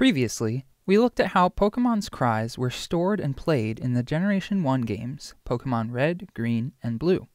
Previously, we looked at how Pokemon's cries were stored and played in the Generation 1 games Pokemon Red, Green, and Blue.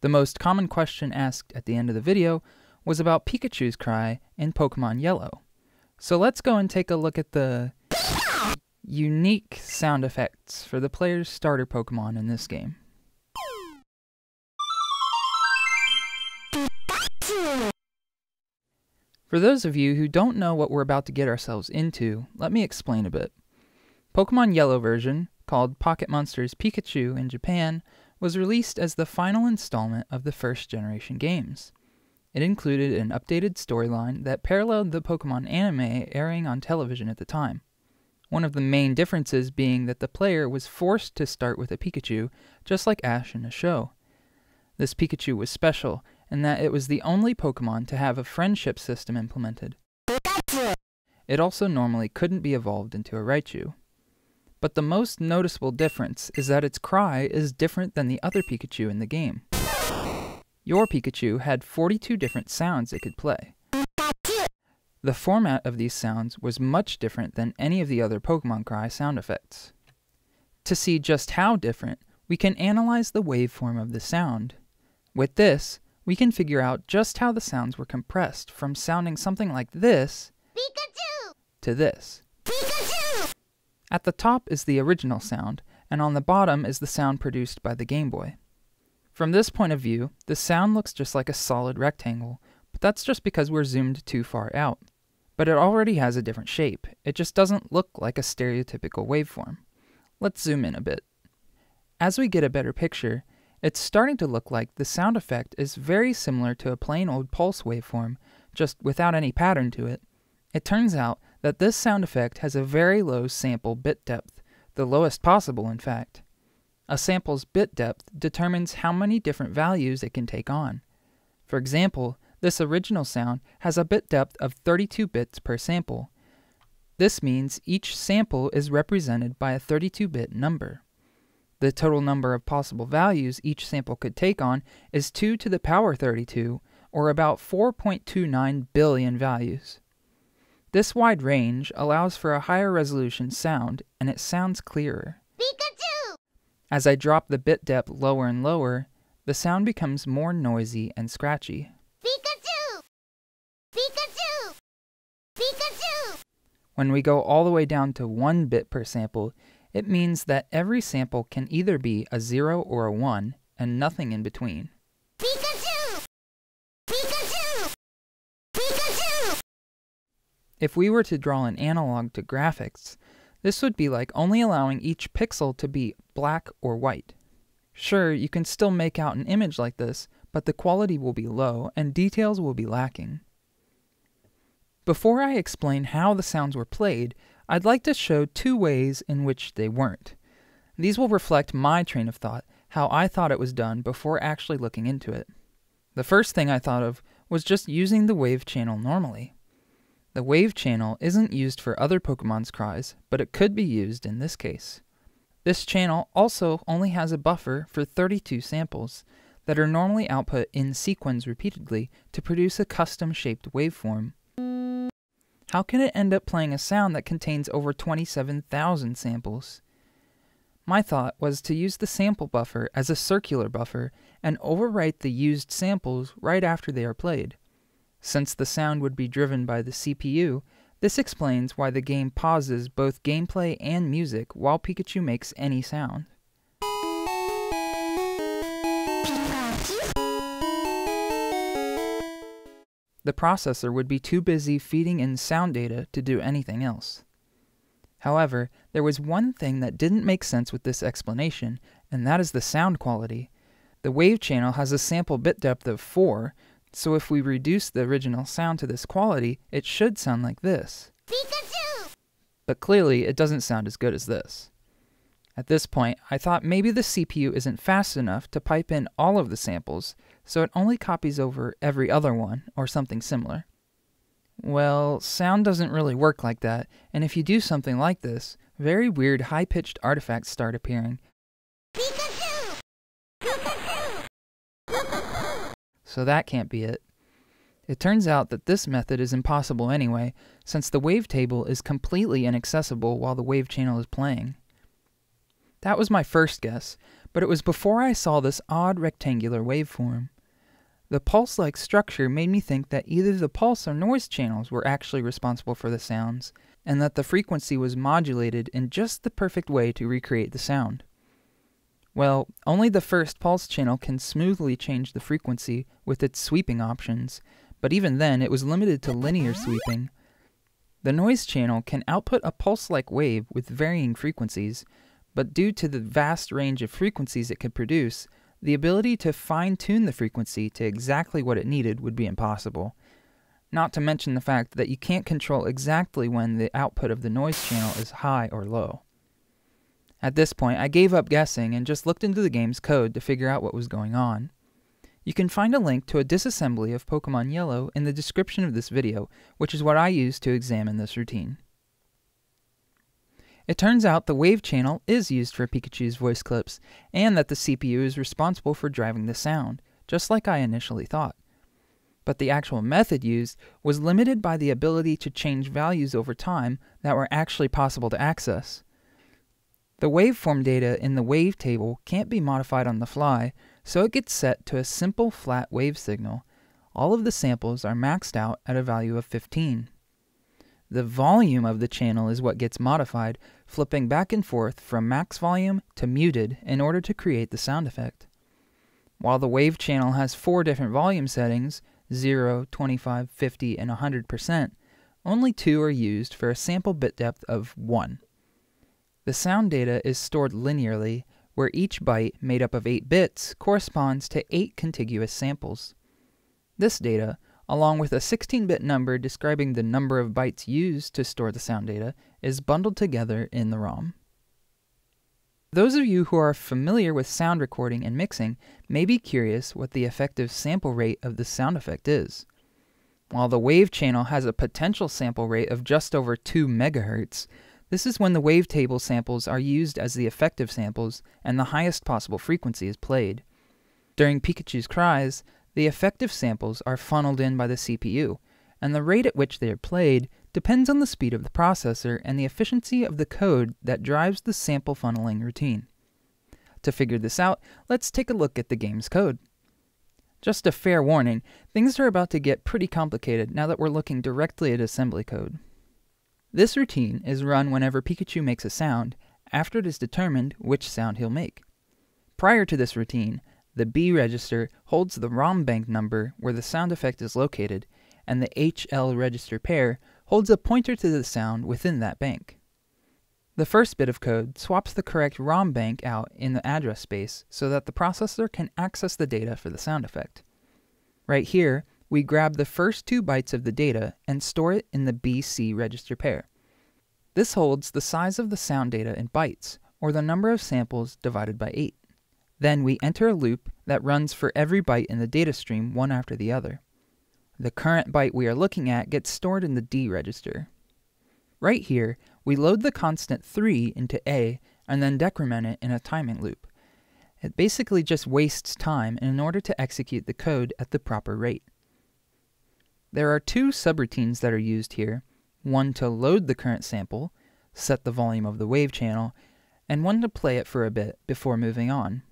The most common question asked at the end of the video was about Pikachu's cry in Pokemon Yellow. So let's go and take a look at the unique sound effects for the player's starter Pokemon in this game. For those of you who don't know what we're about to get ourselves into, let me explain a bit. Pokemon Yellow version, called Pocket Monsters Pikachu in Japan, was released as the final installment of the first generation games. It included an updated storyline that paralleled the Pokemon anime airing on television at the time. One of the main differences being that the player was forced to start with a Pikachu, just like Ash in the show. This Pikachu was special and that it was the only Pokemon to have a friendship system implemented. It also normally couldn't be evolved into a Raichu. But the most noticeable difference is that its cry is different than the other Pikachu in the game. Your Pikachu had 42 different sounds it could play. The format of these sounds was much different than any of the other Pokemon Cry sound effects. To see just how different, we can analyze the waveform of the sound. With this, we can figure out just how the sounds were compressed from sounding something like this Pikachu! to this. Pikachu! At the top is the original sound, and on the bottom is the sound produced by the Game Boy. From this point of view, the sound looks just like a solid rectangle, but that's just because we're zoomed too far out. But it already has a different shape, it just doesn't look like a stereotypical waveform. Let's zoom in a bit. As we get a better picture, it's starting to look like the sound effect is very similar to a plain old pulse waveform, just without any pattern to it. It turns out that this sound effect has a very low sample bit depth, the lowest possible in fact. A sample's bit depth determines how many different values it can take on. For example, this original sound has a bit depth of 32 bits per sample. This means each sample is represented by a 32 bit number. The total number of possible values each sample could take on is 2 to the power 32, or about 4.29 billion values. This wide range allows for a higher resolution sound, and it sounds clearer. Pikachu! As I drop the bit depth lower and lower, the sound becomes more noisy and scratchy. Pikachu! Pikachu! Pikachu! When we go all the way down to 1 bit per sample, it means that every sample can either be a 0 or a 1, and nothing in between. Pikachu! Pikachu! Pikachu! If we were to draw an analog to graphics, this would be like only allowing each pixel to be black or white. Sure, you can still make out an image like this, but the quality will be low and details will be lacking. Before I explain how the sounds were played, I'd like to show two ways in which they weren't. These will reflect my train of thought, how I thought it was done before actually looking into it. The first thing I thought of was just using the wave channel normally. The wave channel isn't used for other Pokemon's cries, but it could be used in this case. This channel also only has a buffer for 32 samples that are normally output in sequence repeatedly to produce a custom shaped waveform. How can it end up playing a sound that contains over 27,000 samples? My thought was to use the sample buffer as a circular buffer and overwrite the used samples right after they are played. Since the sound would be driven by the CPU, this explains why the game pauses both gameplay and music while Pikachu makes any sound. The processor would be too busy feeding in sound data to do anything else. However, there was one thing that didn't make sense with this explanation, and that is the sound quality. The wave channel has a sample bit depth of 4, so if we reduce the original sound to this quality, it should sound like this. Pikachu! But clearly, it doesn't sound as good as this. At this point, I thought maybe the CPU isn't fast enough to pipe in all of the samples, so it only copies over every other one, or something similar. Well, sound doesn't really work like that, and if you do something like this, very weird high pitched artifacts start appearing. So that can't be it. It turns out that this method is impossible anyway, since the wavetable is completely inaccessible while the wave channel is playing. That was my first guess, but it was before I saw this odd rectangular waveform. The pulse like structure made me think that either the pulse or noise channels were actually responsible for the sounds, and that the frequency was modulated in just the perfect way to recreate the sound. Well, only the first pulse channel can smoothly change the frequency with its sweeping options, but even then it was limited to linear sweeping. The noise channel can output a pulse like wave with varying frequencies, but due to the vast range of frequencies it could produce, the ability to fine tune the frequency to exactly what it needed would be impossible. Not to mention the fact that you can't control exactly when the output of the noise channel is high or low. At this point, I gave up guessing and just looked into the game's code to figure out what was going on. You can find a link to a disassembly of Pokemon Yellow in the description of this video, which is what I used to examine this routine. It turns out the wave channel is used for Pikachu's voice clips, and that the CPU is responsible for driving the sound, just like I initially thought. But the actual method used was limited by the ability to change values over time that were actually possible to access. The waveform data in the wavetable can't be modified on the fly, so it gets set to a simple flat wave signal. All of the samples are maxed out at a value of 15. The volume of the channel is what gets modified, flipping back and forth from max volume to muted in order to create the sound effect. While the wave channel has four different volume settings 0, 25, 50, and 100%, only two are used for a sample bit depth of 1. The sound data is stored linearly, where each byte, made up of 8 bits, corresponds to 8 contiguous samples. This data, along with a 16 bit number describing the number of bytes used to store the sound data, is bundled together in the ROM. Those of you who are familiar with sound recording and mixing may be curious what the effective sample rate of the sound effect is. While the wave channel has a potential sample rate of just over 2 MHz, this is when the wavetable samples are used as the effective samples and the highest possible frequency is played. During Pikachu's cries, the effective samples are funneled in by the CPU, and the rate at which they are played depends on the speed of the processor and the efficiency of the code that drives the sample funneling routine. To figure this out, let's take a look at the game's code. Just a fair warning, things are about to get pretty complicated now that we're looking directly at assembly code. This routine is run whenever Pikachu makes a sound, after it is determined which sound he'll make. Prior to this routine, the B register holds the ROM bank number where the sound effect is located, and the HL register pair holds a pointer to the sound within that bank. The first bit of code swaps the correct ROM bank out in the address space so that the processor can access the data for the sound effect. Right here, we grab the first two bytes of the data and store it in the BC register pair. This holds the size of the sound data in bytes, or the number of samples divided by 8. Then we enter a loop that runs for every byte in the data stream one after the other. The current byte we are looking at gets stored in the D register. Right here, we load the constant 3 into A and then decrement it in a timing loop. It basically just wastes time in order to execute the code at the proper rate. There are two subroutines that are used here, one to load the current sample, set the volume of the wave channel, and one to play it for a bit before moving on.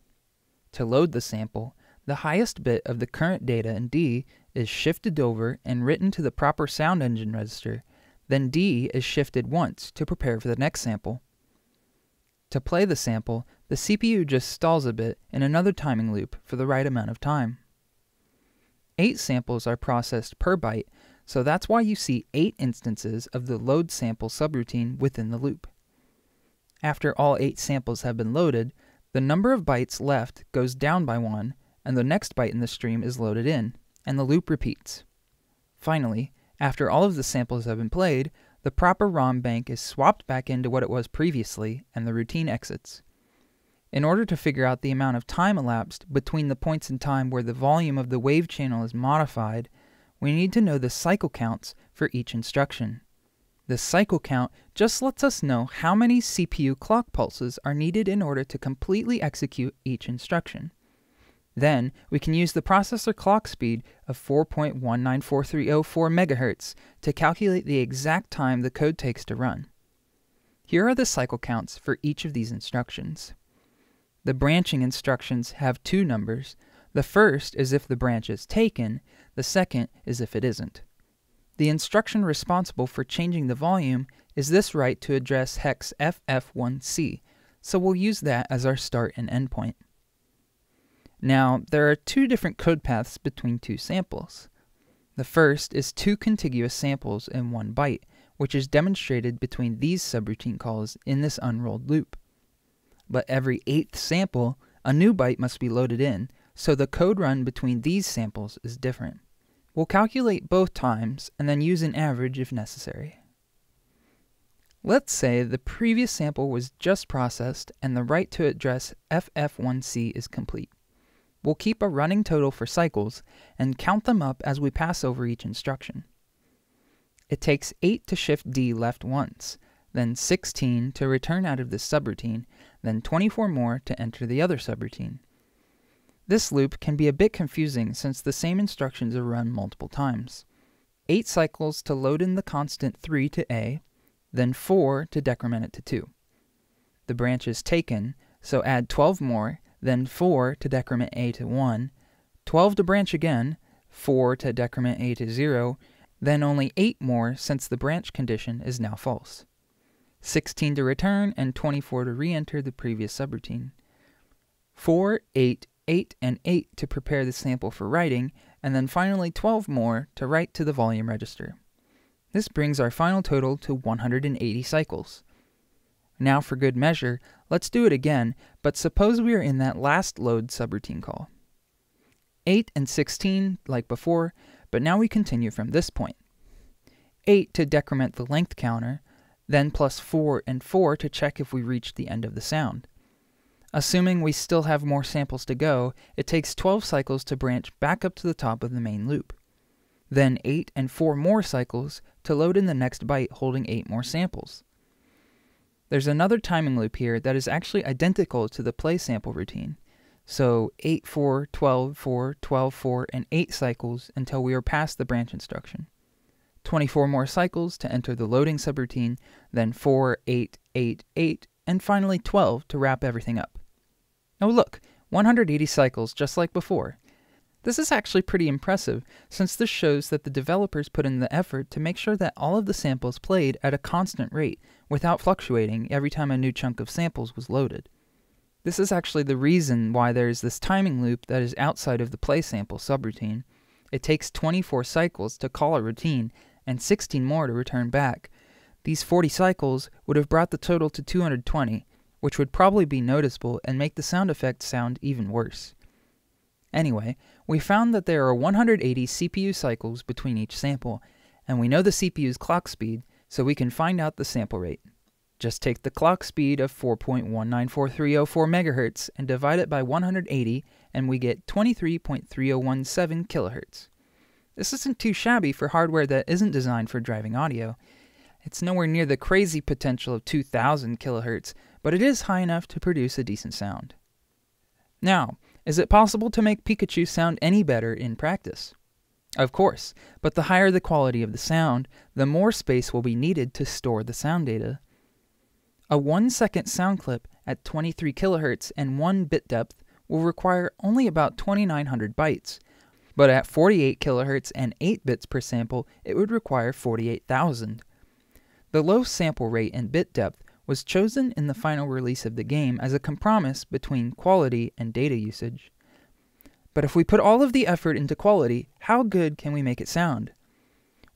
To load the sample, the highest bit of the current data in D is shifted over and written to the proper sound engine register, then D is shifted once to prepare for the next sample. To play the sample, the CPU just stalls a bit in another timing loop for the right amount of time. Eight samples are processed per byte, so that's why you see eight instances of the load sample subroutine within the loop. After all eight samples have been loaded, the number of bytes left goes down by one, and the next byte in the stream is loaded in, and the loop repeats. Finally, after all of the samples have been played, the proper ROM bank is swapped back into what it was previously, and the routine exits. In order to figure out the amount of time elapsed between the points in time where the volume of the wave channel is modified, we need to know the cycle counts for each instruction. The cycle count just lets us know how many CPU clock pulses are needed in order to completely execute each instruction. Then, we can use the processor clock speed of 4.194304 MHz to calculate the exact time the code takes to run. Here are the cycle counts for each of these instructions. The branching instructions have two numbers. The first is if the branch is taken, the second is if it isn't. The instruction responsible for changing the volume is this write to address hex FF1C, so we'll use that as our start and end point. Now, there are two different code paths between two samples. The first is two contiguous samples in one byte, which is demonstrated between these subroutine calls in this unrolled loop. But every eighth sample, a new byte must be loaded in, so the code run between these samples is different. We'll calculate both times and then use an average if necessary. Let's say the previous sample was just processed and the write to address FF1C is complete. We'll keep a running total for cycles and count them up as we pass over each instruction. It takes 8 to shift D left once, then 16 to return out of this subroutine, then 24 more to enter the other subroutine. This loop can be a bit confusing since the same instructions are run multiple times. 8 cycles to load in the constant 3 to A, then 4 to decrement it to 2. The branch is taken, so add 12 more, then 4 to decrement A to 1, 12 to branch again, 4 to decrement A to 0, then only 8 more since the branch condition is now false. 16 to return, and 24 to re-enter the previous subroutine. 4, 8, 8, and 8 to prepare the sample for writing, and then finally 12 more to write to the volume register. This brings our final total to 180 cycles. Now for good measure, let's do it again, but suppose we are in that last load subroutine call. 8 and 16, like before, but now we continue from this point. 8 to decrement the length counter, then plus 4 and 4 to check if we reached the end of the sound. Assuming we still have more samples to go, it takes 12 cycles to branch back up to the top of the main loop. Then 8 and 4 more cycles to load in the next byte holding 8 more samples. There's another timing loop here that is actually identical to the play sample routine. So 8, 4, 12, 4, 12, 4, and 8 cycles until we are past the branch instruction. 24 more cycles to enter the loading subroutine, then 4, 8, 8, 8, and finally 12 to wrap everything up. Oh look, 180 cycles just like before. This is actually pretty impressive, since this shows that the developers put in the effort to make sure that all of the samples played at a constant rate, without fluctuating every time a new chunk of samples was loaded. This is actually the reason why there is this timing loop that is outside of the play sample subroutine. It takes 24 cycles to call a routine, and 16 more to return back. These 40 cycles would have brought the total to 220, which would probably be noticeable and make the sound effect sound even worse. Anyway, we found that there are 180 CPU cycles between each sample, and we know the CPU's clock speed, so we can find out the sample rate. Just take the clock speed of 4.194304 MHz and divide it by 180, and we get 23.3017 kHz. This isn't too shabby for hardware that isn't designed for driving audio. It's nowhere near the crazy potential of 2000 kHz, but it is high enough to produce a decent sound. Now, is it possible to make Pikachu sound any better in practice? Of course, but the higher the quality of the sound, the more space will be needed to store the sound data. A 1 second sound clip at 23 kHz and 1 bit depth will require only about 2900 bytes, but at 48 kHz and 8 bits per sample, it would require 48,000. The low sample rate and bit depth was chosen in the final release of the game as a compromise between quality and data usage. But if we put all of the effort into quality, how good can we make it sound?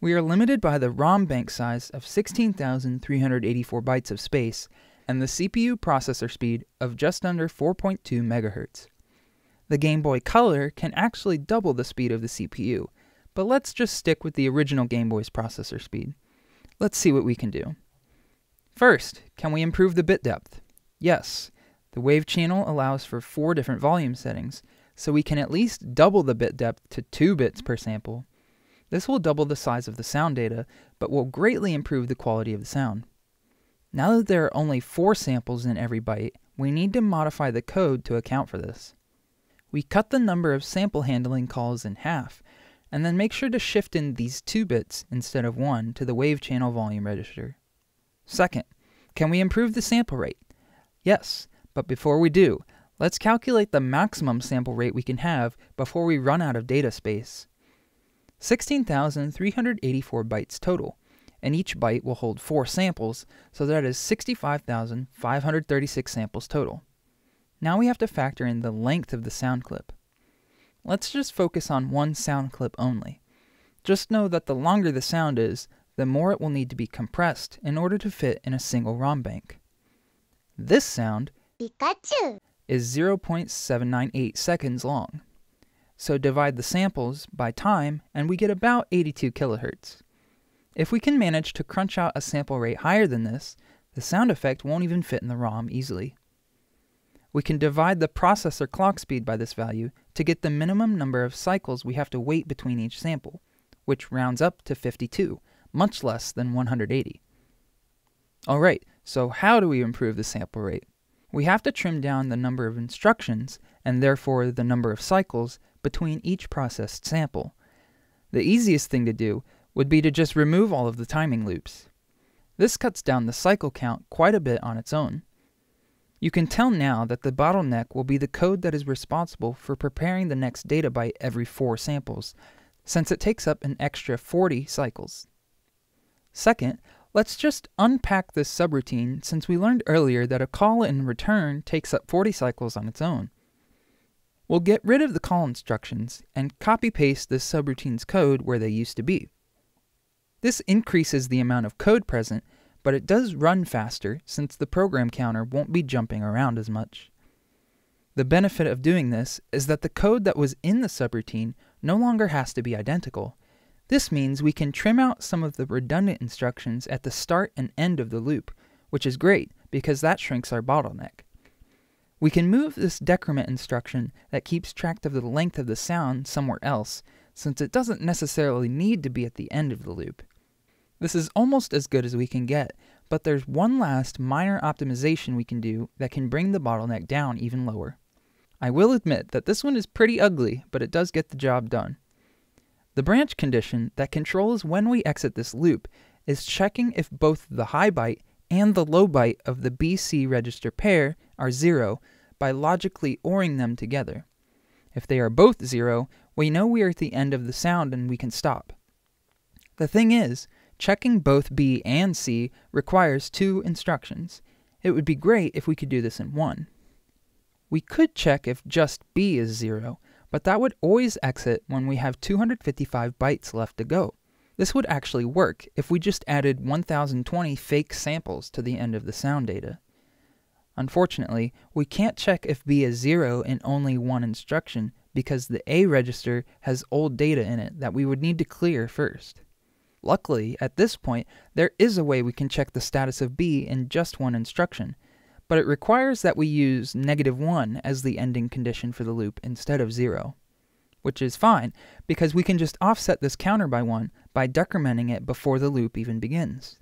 We are limited by the ROM bank size of 16,384 bytes of space and the CPU processor speed of just under 4.2 MHz. The Game Boy Color can actually double the speed of the CPU, but let's just stick with the original Game Boy's processor speed. Let's see what we can do. First, can we improve the bit depth? Yes. The wave channel allows for four different volume settings, so we can at least double the bit depth to 2 bits per sample. This will double the size of the sound data, but will greatly improve the quality of the sound. Now that there are only 4 samples in every byte, we need to modify the code to account for this. we cut the number of sample handling calls in half, and then make sure to shift in these two bits instead of one to the wave channel volume register. Second, can we improve the sample rate? Yes, but before we do, let's calculate the maximum sample rate we can have before we run out of data space. 16,384 bytes total, and each byte will hold 4 samples, so that is 65,536 samples total. Now we have to factor in the length of the sound clip. Let's just focus on one sound clip only. Just know that the longer the sound is, the more it will need to be compressed in order to fit in a single ROM bank. This sound Pikachu. is 0.798 seconds long. So divide the samples by time and we get about 82 kilohertz. If we can manage to crunch out a sample rate higher than this, the sound effect won't even fit in the ROM easily. We can divide the processor clock speed by this value to get the minimum number of cycles we have to wait between each sample, which rounds up to 52, much less than 180. Alright, so how do we improve the sample rate? We have to trim down the number of instructions, and therefore the number of cycles, between each processed sample. The easiest thing to do would be to just remove all of the timing loops. This cuts down the cycle count quite a bit on its own. You can tell now that the bottleneck will be the code that is responsible for preparing the next data byte every 4 samples, since it takes up an extra 40 cycles. Second, let's just unpack this subroutine since we learned earlier that a call and return takes up 40 cycles on its own. We'll get rid of the call instructions and copy paste this subroutine's code where they used to be. This increases the amount of code present, but it does run faster since the program counter won't be jumping around as much. The benefit of doing this is that the code that was in the subroutine no longer has to be identical. This means we can trim out some of the redundant instructions at the start and end of the loop, which is great because that shrinks our bottleneck. We can move this decrement instruction that keeps track of the length of the sound somewhere else, since it doesn't necessarily need to be at the end of the loop. This is almost as good as we can get, but there's one last minor optimization we can do that can bring the bottleneck down even lower. I will admit that this one is pretty ugly, but it does get the job done. The branch condition that controls when we exit this loop is checking if both the high byte and the low byte of the BC register pair are 0 by logically ORing them together. If they are both 0, we know we are at the end of the sound and we can stop. The thing is, checking both B and C requires two instructions. It would be great if we could do this in one. We could check if just B is 0, but that would always exit when we have 255 bytes left to go. This would actually work if we just added 1020 fake samples to the end of the sound data. Unfortunately, we can't check if B is 0 in only one instruction because the A register has old data in it that we would need to clear first. Luckily, at this point, there is a way we can check the status of B in just one instruction, but it requires that we use negative 1 as the ending condition for the loop instead of 0. Which is fine, because we can just offset this counter by 1 by decrementing it before the loop even begins.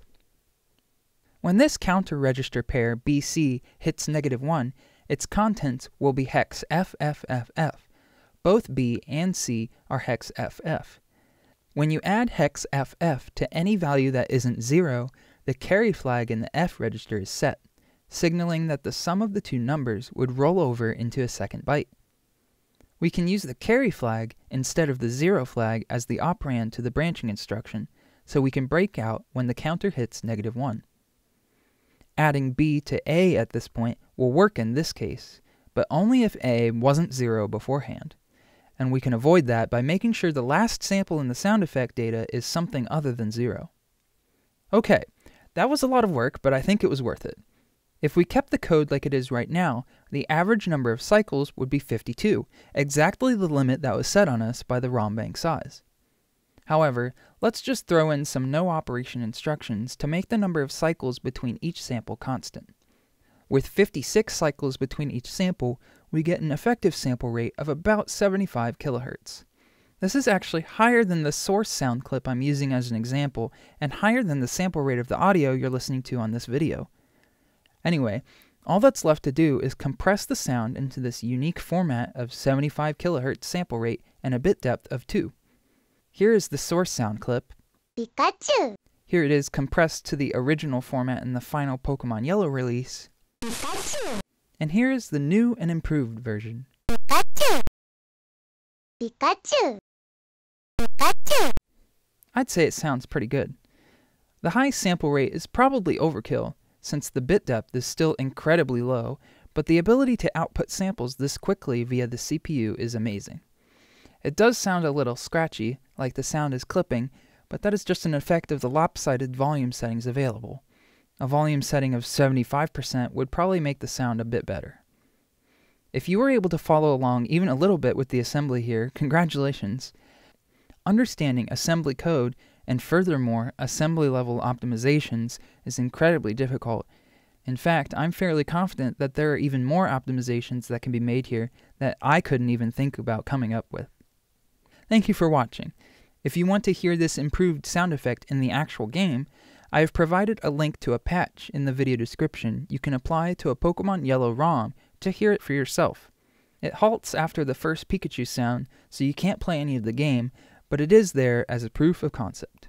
When this counter register pair BC hits negative 1, its contents will be hex FFFF. Both B and C are hex FF. When you add hex FF to any value that isn't 0, the carry flag in the F register is set, signaling that the sum of the two numbers would roll over into a second byte. We can use the carry flag instead of the 0 flag as the operand to the branching instruction, so we can break out when the counter hits negative 1. Adding B to A at this point will work in this case, but only if A wasn't 0 beforehand and we can avoid that by making sure the last sample in the sound effect data is something other than zero. Okay, that was a lot of work, but I think it was worth it. If we kept the code like it is right now, the average number of cycles would be 52, exactly the limit that was set on us by the ROM bank size. However, let's just throw in some no operation instructions to make the number of cycles between each sample constant. With 56 cycles between each sample, we get an effective sample rate of about 75 kilohertz. This is actually higher than the source sound clip I'm using as an example, and higher than the sample rate of the audio you're listening to on this video. Anyway, All that's left to do is compress the sound into this unique format of 75 kHz sample rate and a bit depth of 2. Here is the source sound clip. Pikachu, Here it is compressed to the original format in the final Pokemon Yellow release. Pikachu, And here is the new and improved version. Pikachu, Pikachu, Pikachu, I'd say it sounds pretty good. The high sample rate is probably overkill, since the bit depth is still incredibly low, but the ability to output samples this quickly via the CPU is amazing. It does sound a little scratchy, like the sound is clipping, but that is just an effect of the lopsided volume settings available. A volume setting of 75% would probably make the sound a bit better. If you were able to follow along even a little bit with the assembly here, congratulations. Understanding assembly code and furthermore assembly level optimizations is incredibly difficult. In fact, I'm fairly confident that there are even more optimizations that can be made here that I couldn't even think about coming up with. Thank you for watching. If you want to hear this improved sound effect in the actual game, I have provided a link to a patch in the video description you can apply to a Pokemon Yellow ROM to hear it for yourself. It halts after the first Pikachu sound, so you can't play any of the game, but it is there as a proof of concept.